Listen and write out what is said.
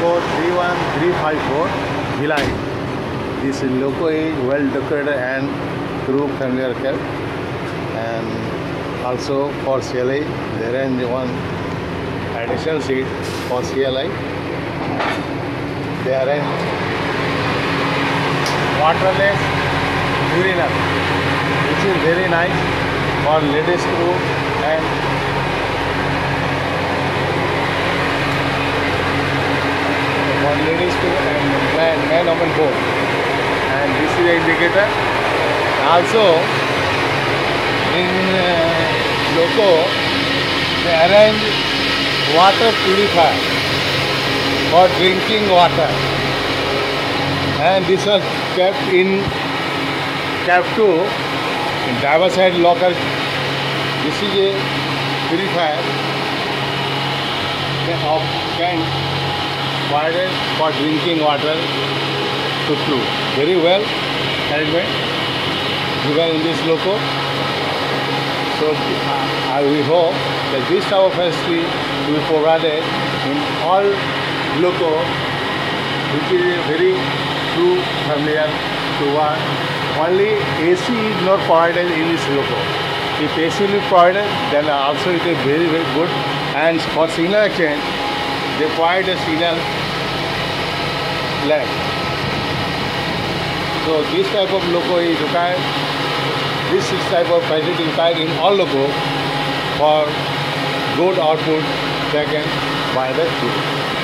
4 3 1 3 5 4 Bhilai. This logo is well decorated and group family are kept, and also for CLI there is one additional seat for CLI. They are in waterless urinal, which is very nice for ladies group and one ladies too and man, man woman both. And this is the indicator. Also, in uh, Loco, they arrange water purifier for drinking water. And this was kept in cab 2 in driver side locker. This is a purifier of tank provided for drinking water to crew. Very well management given in this loco. So uh, we hope that this type of facility will be provided in all loco which is very true familiar to one. Only AC is not provided in this loco. If AC is provided then also it is very very good and for signal exchange required a signal lamp. So this type of loco is required. This is type of facility required in all loco for good output taken by the crew.